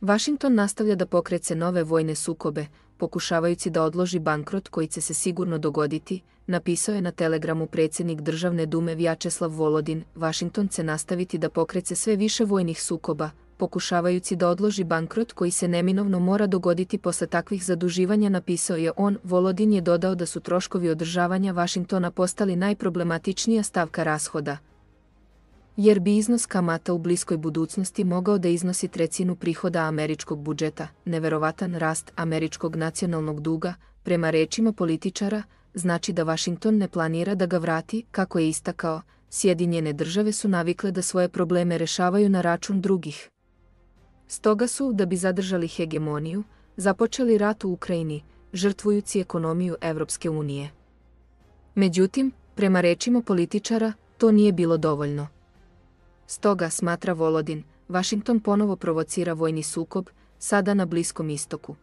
Vašington nastavlja da pokrece nove vojne sukobe, pokušavajući da odloži bankrot koji će se sigurno dogoditi, napisao je na telegramu predsjednik državne dume Vjačeslav Volodin. Vašington će nastaviti da pokrece sve više vojnih sukoba, pokušavajući da odloži bankrot koji se neminovno mora dogoditi posle takvih zaduživanja, napisao je on. Volodin je dodao da su troškovi održavanja Vašingtona postali najproblematičnija stavka rashoda, jer bi iznos kamata u bliskoj budućnosti mogao da iznosi trecinu prihoda američkog budžeta, neverovatan rast američkog nacionalnog duga, prema rečima političara, znači da Washington ne planira da ga vrati, kako je istakao, Sjedinjene države su navikle da svoje probleme rešavaju na račun drugih. Stoga su, da bi zadržali hegemoniju, započeli rat u Ukrajini, žrtvujući ekonomiju Evropske unije. Međutim, prema rečima političara, to nije bilo dovoljno. Stoga, smatra Volodin, Washington ponovo provocira vojni sukob, sada na Bliskom istoku.